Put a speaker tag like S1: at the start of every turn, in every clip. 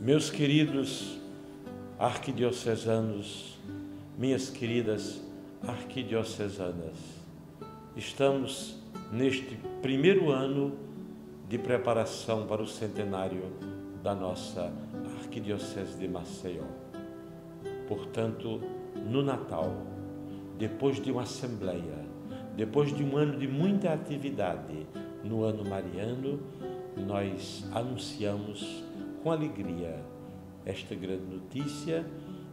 S1: Meus queridos arquidiocesanos, minhas queridas arquidiocesanas, estamos neste primeiro ano de preparação para o centenário da nossa Arquidiocese de Maceió. Portanto, no Natal, depois de uma assembleia, depois de um ano de muita atividade, no ano mariano, nós anunciamos com alegria esta grande notícia,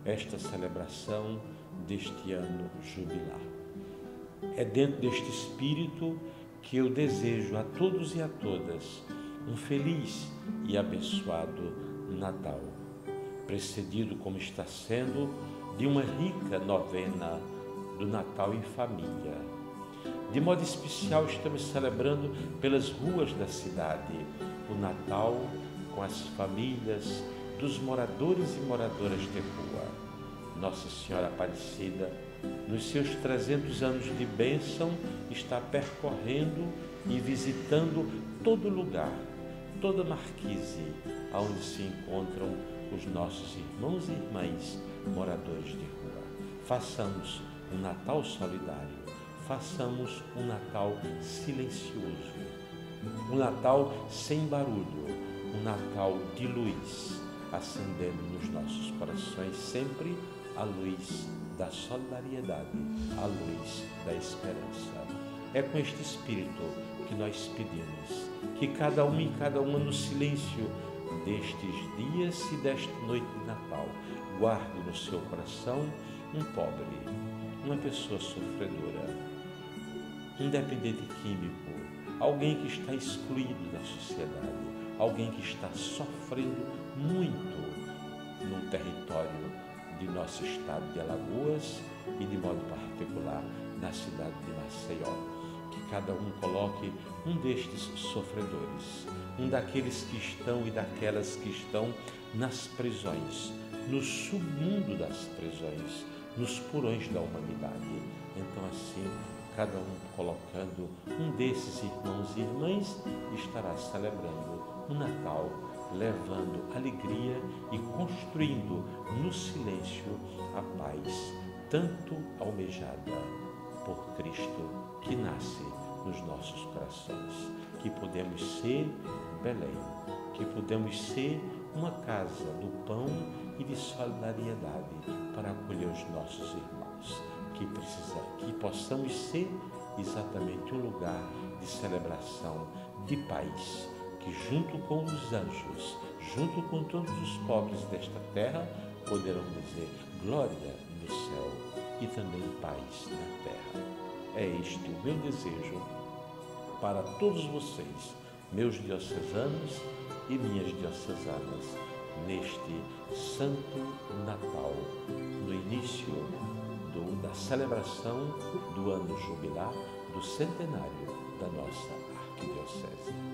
S1: esta celebração deste ano jubilar. É dentro deste espírito que eu desejo a todos e a todas um feliz e abençoado Natal, precedido como está sendo de uma rica novena do Natal em família. De modo especial, estamos celebrando pelas ruas da cidade o Natal com as famílias dos moradores e moradoras de rua. Nossa Senhora Aparecida, nos seus 300 anos de bênção, está percorrendo e visitando todo lugar, toda marquise, onde se encontram os nossos irmãos e irmãs moradores de rua. Façamos um Natal solidário, façamos um Natal silencioso, um Natal sem barulho, Natal de luz, acendendo nos nossos corações sempre a luz da solidariedade, a luz da esperança. É com este espírito que nós pedimos que cada um e cada uma no silêncio destes dias e desta noite de Natal guarde no seu coração um pobre, uma pessoa sofredora, um dependente químico, alguém que está excluído da sociedade, alguém que está sofrendo muito no território de nosso estado de Alagoas e de modo particular na cidade de Maceió. Que cada um coloque um destes sofredores, um daqueles que estão e daquelas que estão nas prisões, no submundo das prisões, nos porões da humanidade. Então, assim, cada um colocando um desses irmãos e irmãs estará celebrando o Natal, levando alegria e construindo no silêncio a paz, tanto almejada por Cristo que nasce nos nossos corações. Que podemos ser Belém, que podemos ser uma casa do pão e de solidariedade para acolher os nossos irmãos. Que, precisa, que possamos ser exatamente um lugar de celebração, de paz, que junto com os anjos, junto com todos os pobres desta terra, poderão dizer glória no céu e também paz na terra. É este o meu desejo para todos vocês, meus diocesanos e minhas diocesanas, neste Santo Natal, no início da celebração do ano jubilar do centenário da nossa arquidiocese.